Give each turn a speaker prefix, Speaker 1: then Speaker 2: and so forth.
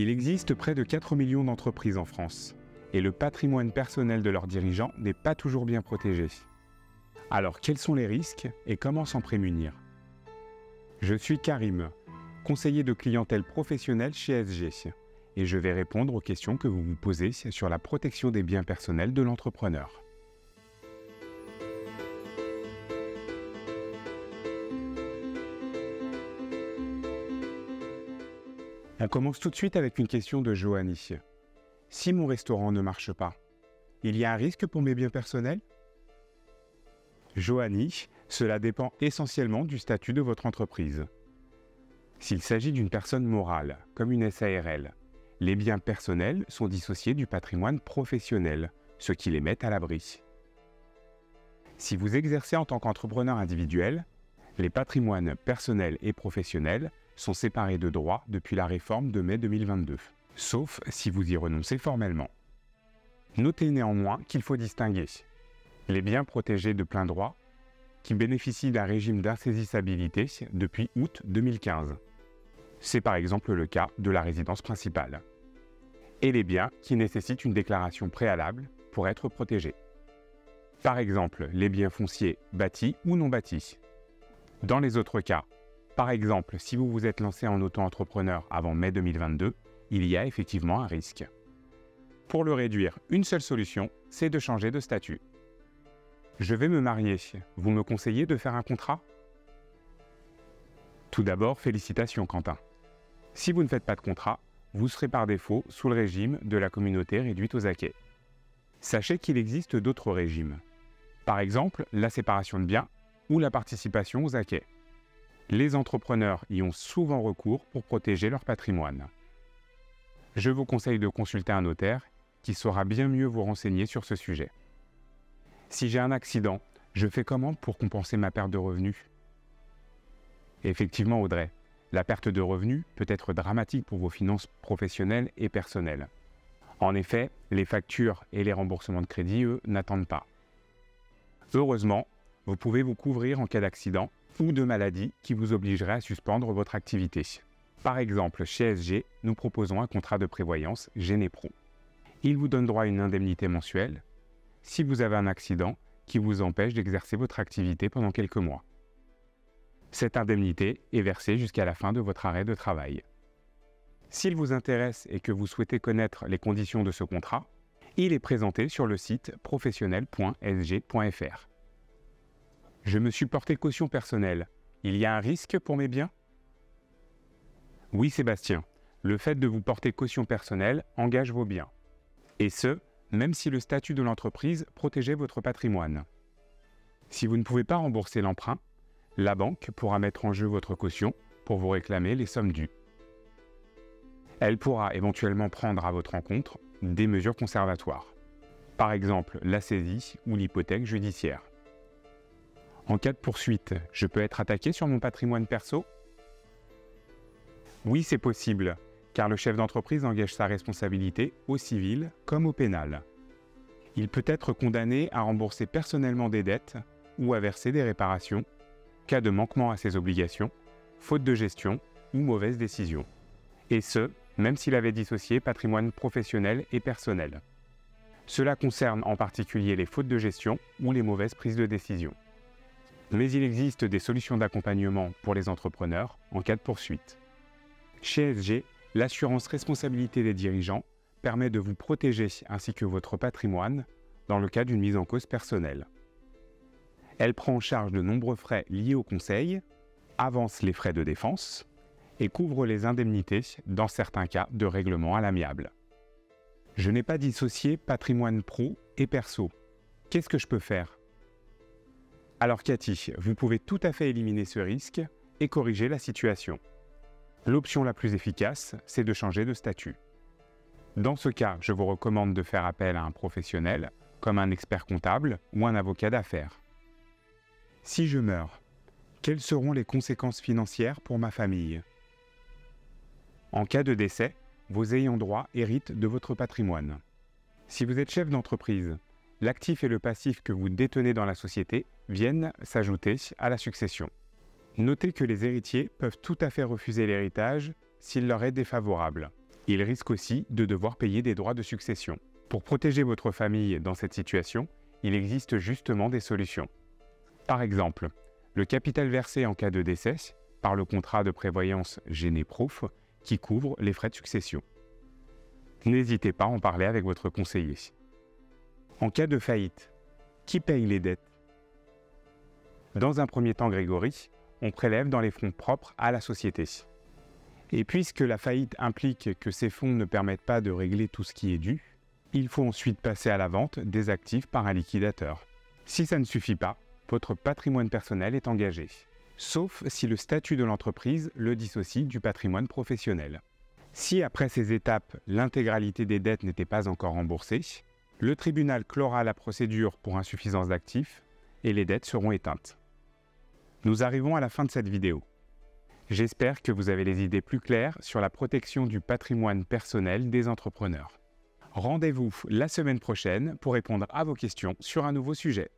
Speaker 1: Il existe près de 4 millions d'entreprises en France, et le patrimoine personnel de leurs dirigeants n'est pas toujours bien protégé. Alors quels sont les risques et comment s'en prémunir? Je suis Karim, conseiller de clientèle professionnelle chez SG, et je vais répondre aux questions que vous vous posez sur la protection des biens personnels de l'entrepreneur. On commence tout de suite avec une question de Joanny. Si mon restaurant ne marche pas, il y a un risque pour mes biens personnels? Joanny, cela dépend essentiellement du statut de votre entreprise. S'il s'agit d'une personne morale, comme une SARL, les biens personnels sont dissociés du patrimoine professionnel, ce qui les met à l'abri. Si vous exercez en tant qu'entrepreneur individuel, les patrimoines personnels et professionnels sont séparés de droit depuis la réforme de mai 2022, sauf si vous y renoncez formellement. Notez néanmoins qu'il faut distinguer les biens protégés de plein droit qui bénéficient d'un régime d'insaisissabilité depuis août 2015. C'est par exemple le cas de la résidence principale. Et les biens qui nécessitent une déclaration préalable pour être protégés. Par exemple, les biens fonciers bâtis ou non bâtis. Dans les autres cas, par exemple, si vous vous êtes lancé en auto-entrepreneur avant mai 2022, il y a effectivement un risque. Pour le réduire, une seule solution, c'est de changer de statut. Je vais me marier. Vous me conseillez de faire un contrat? Tout d'abord, félicitations Quentin. Si vous ne faites pas de contrat, vous serez par défaut sous le régime de la communauté réduite aux acquets. Sachez qu'il existe d'autres régimes. Par exemple, la séparation de biens ou la participation aux acquets. Les entrepreneurs y ont souvent recours pour protéger leur patrimoine. Je vous conseille de consulter un notaire qui saura bien mieux vous renseigner sur ce sujet. Si j'ai un accident, je fais comment pour compenser ma perte de revenus? Effectivement, Audrey, la perte de revenus peut être dramatique pour vos finances professionnelles et personnelles. En effet, les factures et les remboursements de crédit, eux, n'attendent pas. Heureusement, vous pouvez vous couvrir en cas d'accident ou de maladie qui vous obligerait à suspendre votre activité. Par exemple, chez SG, nous proposons un contrat de prévoyance Génépro. Il vous donne droit à une indemnité mensuelle si vous avez un accident qui vous empêche d'exercer votre activité pendant quelques mois. Cette indemnité est versée jusqu'à la fin de votre arrêt de travail. S'il vous intéresse et que vous souhaitez connaître les conditions de ce contrat, il est présenté sur le site professionnel.sg.fr. Je me suis porté caution personnelle. Il y a un risque pour mes biens? Oui Sébastien, le fait de vous porter caution personnelle engage vos biens. Et ce, même si le statut de l'entreprise protégeait votre patrimoine. Si vous ne pouvez pas rembourser l'emprunt, la banque pourra mettre en jeu votre caution pour vous réclamer les sommes dues. Elle pourra éventuellement prendre à votre encontre des mesures conservatoires, par exemple la saisie ou l'hypothèque judiciaire. En cas de poursuite, je peux être attaqué sur mon patrimoine perso? Oui, c'est possible, car le chef d'entreprise engage sa responsabilité au civil comme au pénal. Il peut être condamné à rembourser personnellement des dettes ou à verser des réparations, cas de manquement à ses obligations, faute de gestion ou mauvaise décision. Et ce, même s'il avait dissocié patrimoine professionnel et personnel. Cela concerne en particulier les fautes de gestion ou les mauvaises prises de décision. Mais il existe des solutions d'accompagnement pour les entrepreneurs en cas de poursuite. Chez SG, l'assurance responsabilité des dirigeants permet de vous protéger ainsi que votre patrimoine dans le cas d'une mise en cause personnelle. Elle prend en charge de nombreux frais liés au conseil, avance les frais de défense et couvre les indemnités dans certains cas de règlement à l'amiable. Je n'ai pas dissocié patrimoine pro et perso. Qu'est-ce que je peux faire? Alors Cathy, vous pouvez tout à fait éliminer ce risque et corriger la situation. L'option la plus efficace, c'est de changer de statut. Dans ce cas, je vous recommande de faire appel à un professionnel, comme un expert comptable ou un avocat d'affaires. Si je meurs, quelles seront les conséquences financières pour ma famille? En cas de décès, vos ayants droit héritent de votre patrimoine. Si vous êtes chef d'entreprise, l'actif et le passif que vous détenez dans la société viennent s'ajouter à la succession. Notez que les héritiers peuvent tout à fait refuser l'héritage s'il leur est défavorable. Il risque aussi de devoir payer des droits de succession. Pour protéger votre famille dans cette situation, il existe justement des solutions. Par exemple, le capital versé en cas de décès par le contrat de prévoyance Généprouf qui couvre les frais de succession. N'hésitez pas à en parler avec votre conseiller. En cas de faillite, qui paye les dettes? Dans un premier temps, Grégory, on prélève dans les fonds propres à la société. Et puisque la faillite implique que ces fonds ne permettent pas de régler tout ce qui est dû, il faut ensuite passer à la vente des actifs par un liquidateur. Si ça ne suffit pas, votre patrimoine personnel est engagé, sauf si le statut de l'entreprise le dissocie du patrimoine professionnel. Si après ces étapes, l'intégralité des dettes n'était pas encore remboursée, le tribunal clora la procédure pour insuffisance d'actifs et les dettes seront éteintes. Nous arrivons à la fin de cette vidéo. J'espère que vous avez les idées plus claires sur la protection du patrimoine personnel des entrepreneurs. Rendez-vous la semaine prochaine pour répondre à vos questions sur un nouveau sujet.